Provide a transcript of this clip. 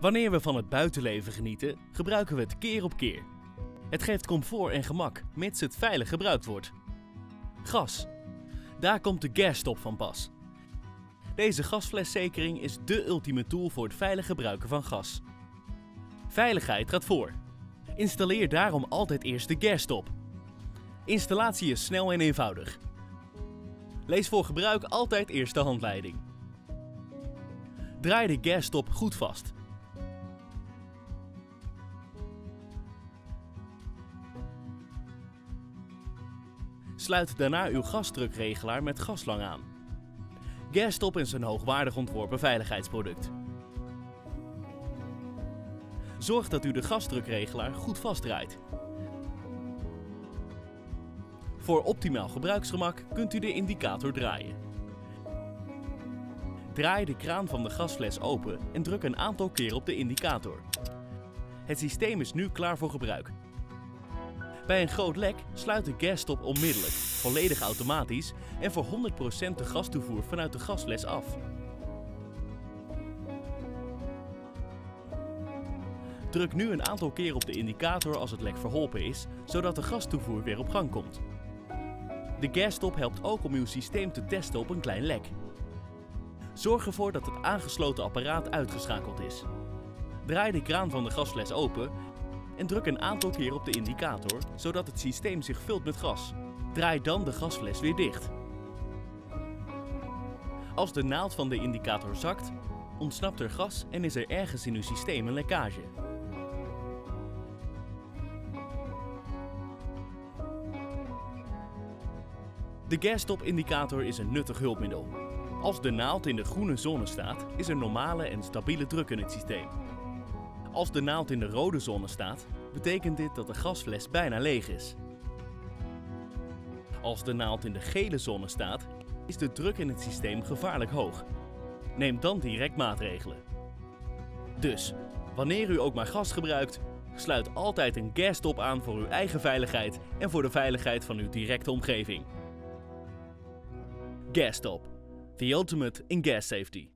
Wanneer we van het buitenleven genieten, gebruiken we het keer op keer. Het geeft comfort en gemak, mits het veilig gebruikt wordt. Gas. Daar komt de gasstop van pas. Deze gasfleszekering is dé ultieme tool voor het veilig gebruiken van gas. Veiligheid gaat voor. Installeer daarom altijd eerst de gasstop. Installatie is snel en eenvoudig. Lees voor gebruik altijd eerst de handleiding. Draai de gasstop goed vast. Sluit daarna uw gasdrukregelaar met gaslang aan. Gasstop is een hoogwaardig ontworpen veiligheidsproduct. Zorg dat u de gasdrukregelaar goed vastdraait. Voor optimaal gebruiksgemak kunt u de indicator draaien. Draai de kraan van de gasfles open en druk een aantal keer op de indicator. Het systeem is nu klaar voor gebruik. Bij een groot lek sluit de gasstop onmiddellijk, volledig automatisch en voor 100% de gastoevoer vanuit de gasfles af. Druk nu een aantal keer op de indicator als het lek verholpen is, zodat de gastoevoer weer op gang komt. De gasstop helpt ook om uw systeem te testen op een klein lek. Zorg ervoor dat het aangesloten apparaat uitgeschakeld is. Draai de kraan van de gasfles open en druk een aantal keer op de indicator, zodat het systeem zich vult met gas. Draai dan de gasfles weer dicht. Als de naald van de indicator zakt, ontsnapt er gas en is er ergens in uw systeem een lekkage. De gasstop-indicator is een nuttig hulpmiddel. Als de naald in de groene zone staat, is er normale en stabiele druk in het systeem. Als de naald in de rode zone staat, betekent dit dat de gasfles bijna leeg is. Als de naald in de gele zone staat, is de druk in het systeem gevaarlijk hoog. Neem dan direct maatregelen. Dus, wanneer u ook maar gas gebruikt, sluit altijd een gasstop aan voor uw eigen veiligheid en voor de veiligheid van uw directe omgeving. Gasstop, the ultimate in gas safety.